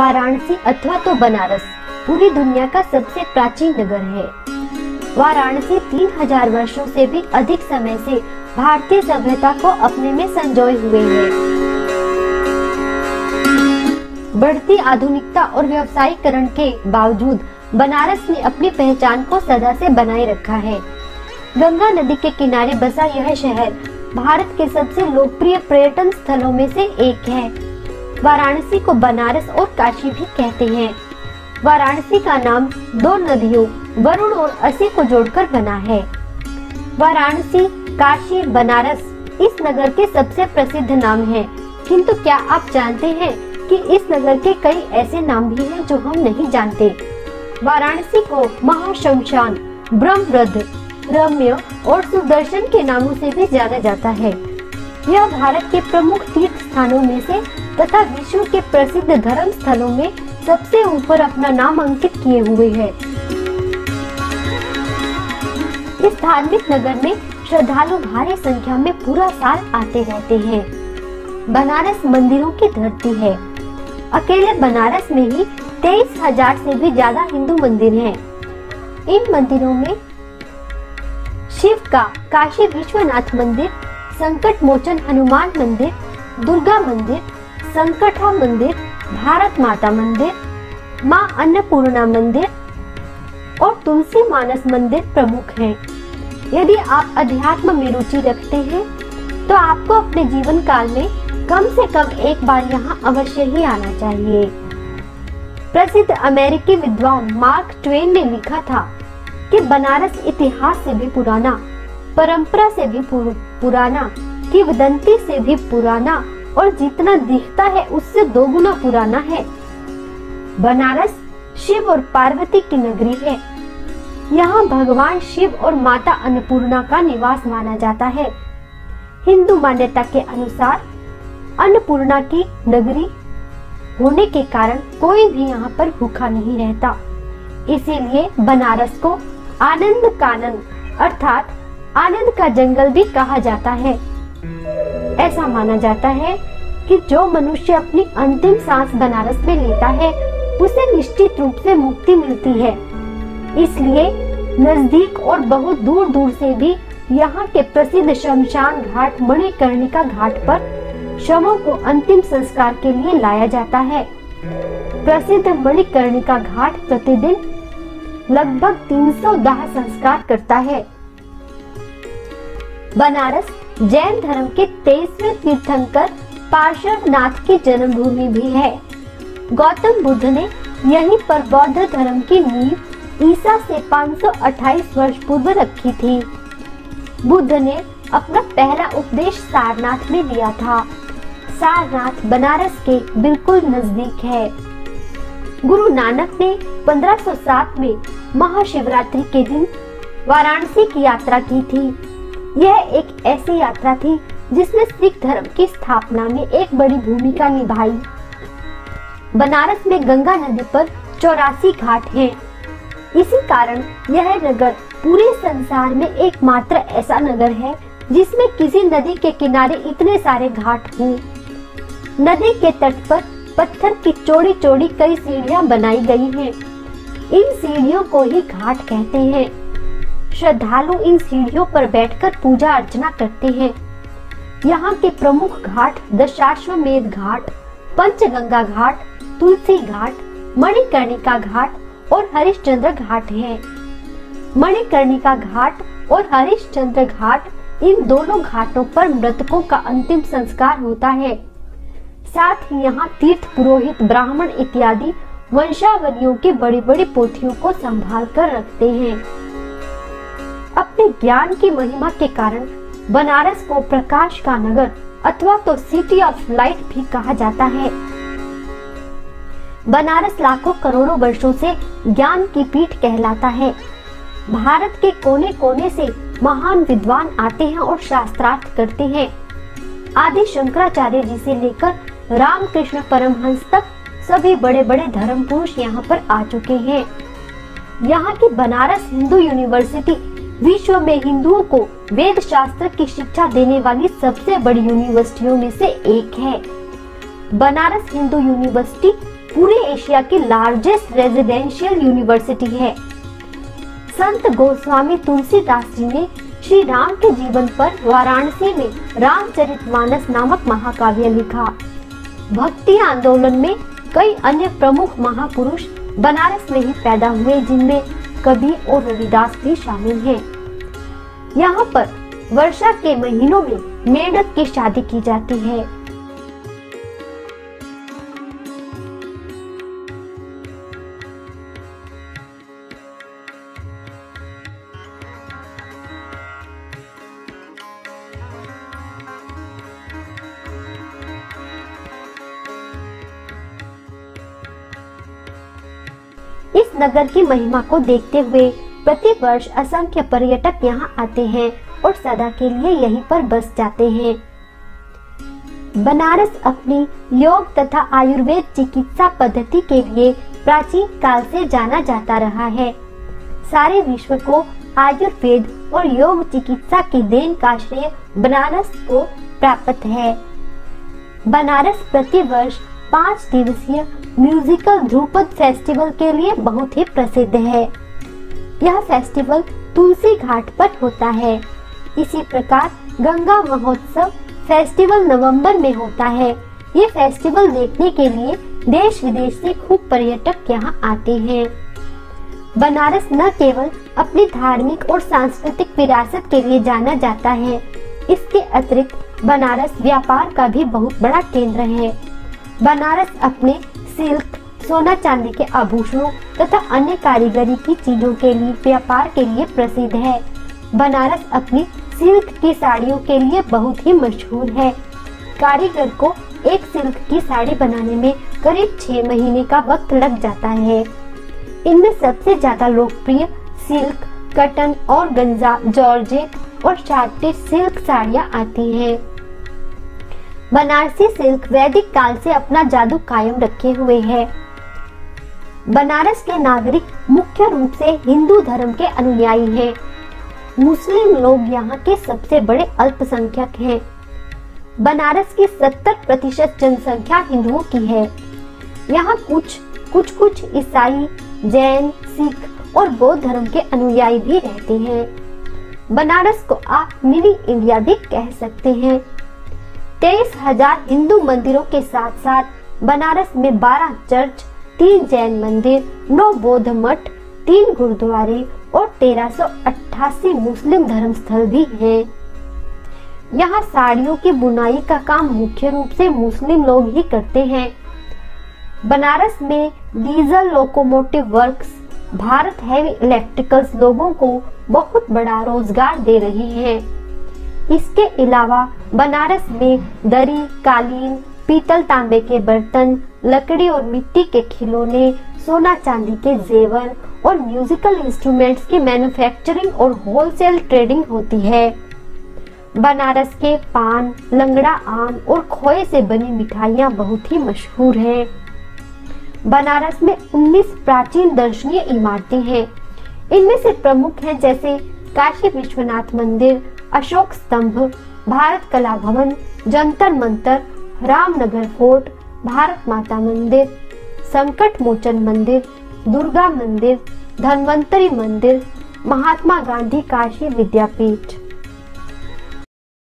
वाराणसी अथवा तो बनारस, पूरी दुनिया का सबसे प्राचीन नगर है। वाराणसी तीन हज़ार वर्षो से भी अधिक समय से भारतीय सभ्यता को अपने में संजोए हुए है। बढ़ती आधुनिकता और व्यवसायीकरण के बावजूद बनारस ने अपनी पहचान को सदा से बनाए रखा है। गंगा नदी के किनारे बसा यह शहर भारत के सबसे लोकप्रिय पर्यटन स्थलों में से एक है। वाराणसी को बनारस और काशी भी कहते हैं। वाराणसी का नाम दो नदियों, वरुण और असी को जोड़कर बना है। वाराणसी, काशी, बनारस इस नगर के सबसे प्रसिद्ध नाम है। किंतु क्या आप जानते हैं कि इस नगर के कई ऐसे नाम भी हैं जो हम नहीं जानते? वाराणसी को महाशमशान, ब्रह्मरथ, रम्य और सुदर्शन के नामों से भी जाना जाता है। यह भारत के प्रमुख तीर्थ स्थानों में से तथा विश्व के प्रसिद्ध धर्म स्थलों में सबसे ऊपर अपना नाम अंकित किए हुए है। इस धार्मिक नगर में श्रद्धालु भारी संख्या में पूरा साल आते रहते हैं। बनारस मंदिरों की धरती है। अकेले बनारस में ही तेईस हज़ार से भी ज़्यादा हिंदू मंदिर हैं। इन मंदिरों में शिव का काशी विश्वनाथ मंदिर संकट मोचन हनुमान मंदिर, दुर्गा मंदिर, संकटा मंदिर, भारत माता मंदिर, माँ अन्नपूर्णा मंदिर और तुलसी मानस मंदिर प्रमुख हैं। यदि आप अध्यात्म में रुचि रखते हैं तो आपको अपने जीवन काल में कम से कम एक बार यहाँ अवश्य ही आना चाहिए प्रसिद्ध अमेरिकी विद्वान मार्क ट्वेन ने लिखा था कि बनारस इतिहास से भी पुराना परंपरा से भी पुराना किवदंती से भी पुराना, और जितना दिखता है उससे दो गुना पुराना है। बनारस शिव और पार्वती की नगरी है। यहाँ भगवान शिव और माता अन्नपूर्णा का निवास माना जाता है। हिंदू मान्यता के अनुसार अन्नपूर्णा की नगरी होने के कारण कोई भी यहाँ पर भूखा नहीं रहता। इसीलिए बनारस को आनंद कानन अर्थात आनंद का जंगल भी कहा जाता है। ऐसा माना जाता है कि जो मनुष्य अपनी अंतिम सांस बनारस में लेता है, उसे निश्चित रूप से मुक्ति मिलती है। इसलिए नज़दीक और बहुत दूर दूर से भी यहाँ के प्रसिद्ध शमशान घाट मणिकर्णिका घाट पर शवों को अंतिम संस्कार के लिए लाया जाता है। प्रसिद्ध मणिकर्णिका घाट प्रतिदिन लगभग 300 दाह संस्कार करता है। बनारस जैन धर्म के तेईसवें तीर्थंकर पार्श्वनाथ की जन्मभूमि भी है। गौतम बुद्ध ने यहीं पर बौद्ध धर्म की नींव ईसा से 528 वर्ष पूर्व रखी थी। बुद्ध ने अपना पहला उपदेश सारनाथ में दिया था। सारनाथ बनारस के बिल्कुल नज़दीक है। गुरु नानक ने 1507 में महाशिवरात्रि के दिन वाराणसी की यात्रा की थी। यह एक ऐसी यात्रा थी जिसने सिख धर्म की स्थापना में एक बड़ी भूमिका निभाई बनारस में गंगा नदी पर चौरासी घाट हैं। इसी कारण यह नगर पूरे संसार में एकमात्र ऐसा नगर है जिसमें किसी नदी के किनारे इतने सारे घाट हों। नदी के तट पर पत्थर की चौड़ी चौड़ी कई सीढ़ियाँ बनाई गई हैं। इन सीढ़ियों को ही घाट कहते हैं श्रद्धालु इन सीढ़ियों पर बैठकर पूजा अर्चना करते हैं। यहाँ के प्रमुख घाट, दशाश्वमेध घाट, पंचगंगा घाट, तुलसी घाट, मणिकर्णिका घाट और हरिश्चंद्र घाट है। मणिकर्णिका घाट और हरिश्चंद्र घाट इन दोनों घाटों पर मृतकों का अंतिम संस्कार होता है। साथ ही यहाँ तीर्थ पुरोहित, ब्राह्मण इत्यादि वंशावलियों की बड़ी बड़ी पोथियों को संभाल कर रखते हैं। अपने ज्ञान की महिमा के कारण बनारस को प्रकाश का नगर अथवा तो सिटी ऑफ़ लाइट भी कहा जाता है। बनारस लाखों करोड़ों वर्षों से ज्ञान की पीठ कहलाता है। भारत के कोने कोने से महान विद्वान आते हैं और शास्त्रार्थ करते हैं। आदि शंकराचार्य जी से लेकर रामकृष्ण परमहंस तक सभी बड़े बड़े धर्म पुरुष यहाँ पर आ चुके हैं। यहाँ की बनारस हिंदू यूनिवर्सिटी विश्व में हिंदुओं को वेद शास्त्र की शिक्षा देने वाली सबसे बड़ी यूनिवर्सिटियों में से एक है। बनारस हिंदू यूनिवर्सिटी पूरे एशिया की लार्जेस्ट रेजिडेंशियल यूनिवर्सिटी है। संत गोस्वामी तुलसीदास जी ने श्री राम के जीवन पर वाराणसी में रामचरितमानस नामक महाकाव्य लिखा। भक्ति आंदोलन में कई अन्य प्रमुख महापुरुष बनारस में ही पैदा हुए, जिनमें कबीर और रविदास भी शामिल हैं। यहाँ पर वर्षा के महीनों में मेढक की शादी की जाती है इस नगर की महिमा को देखते हुए प्रति वर्ष असंख्य पर्यटक यहाँ आते हैं और सदा के लिए यहीं पर बस जाते हैं। बनारस अपनी योग तथा आयुर्वेद चिकित्सा पद्धति के लिए प्राचीन काल से जाना जाता रहा है। सारे विश्व को आयुर्वेद और योग चिकित्सा की देन का श्रेय बनारस को प्राप्त है। बनारस प्रति वर्ष पाँच दिवसीय म्यूजिकल ध्रुपद फेस्टिवल के लिए बहुत ही प्रसिद्ध है। यह फेस्टिवल तुलसी घाट पर होता है। इसी प्रकार गंगा महोत्सव फेस्टिवल नवंबर में होता है। ये फेस्टिवल देखने के लिए देश विदेश से खूब पर्यटक यहाँ आते हैं। बनारस न केवल अपनी धार्मिक और सांस्कृतिक विरासत के लिए जाना जाता है, इसके अतिरिक्त बनारस व्यापार का भी बहुत बड़ा केंद्र है। बनारस अपने सिल्क, सोना चांदी के आभूषणों तथा अन्य कारीगरी की चीज़ों के लिए व्यापार के लिए प्रसिद्ध है। बनारस अपनी सिल्क की साड़ियों के लिए बहुत ही मशहूर है। कारीगर को एक सिल्क की साड़ी बनाने में करीब छह महीने का वक्त लग जाता है। इनमें सबसे ज़्यादा लोकप्रिय सिल्क, कटन और गंजा, जॉर्जेट और शार्टे सिल्क साड़ियाँ आती हैं। बनारसी सिल्क वैदिक काल से अपना जादू कायम रखे हुए है बनारस के नागरिक मुख्य रूप से हिंदू धर्म के अनुयायी हैं। मुस्लिम लोग यहाँ के सबसे बड़े अल्पसंख्यक हैं। बनारस की 70 प्रतिशत जनसंख्या हिंदुओं की है यहाँ कुछ कुछ कुछ ईसाई, जैन, सिख और बौद्ध धर्म के अनुयायी भी रहते हैं बनारस को आप मिनी इंडिया भी कह सकते हैं तेईस हज़ार हिंदू मंदिरों के साथ साथ बनारस में बारह चर्च, तीन जैन मंदिर, नौ बौद्ध मठ, तीन गुरुद्वारे और तेरह मुस्लिम धर्म स्थल भी हैं। यहाँ साड़ियों की बुनाई का काम मुख्य रूप से मुस्लिम लोग ही करते हैं बनारस में diesel locomotive works, Bharat heavy electricals लोगों को बहुत बड़ा रोज़गार दे रही हैं। इसके अलावा बनारस में दरी, कालीन, पीतल तांबे के बर्तन, लकड़ी और मिट्टी के खिलौने, सोना चांदी के जेवर और म्यूजिकल इंस्ट्रूमेंट्स की मैन्युफैक्चरिंग और होलसेल ट्रेडिंग होती है बनारस के पान, लंगड़ा, आम और खोए से बनी मिठाइयाँ बहुत ही मशहूर हैं। बनारस में 19 प्राचीन दर्शनीय इमारतें हैं इनमें से प्रमुख हैं जैसे काशी विश्वनाथ मंदिर, अशोक स्तंभ भारत कला भवन, जंतर मंतर, रामनगर फोर्ट, भारत माता मंदिर, संकट मोचन मंदिर, दुर्गा मंदिर, धन्वंतरी मंदिर, महात्मा गांधी काशी विद्यापीठ।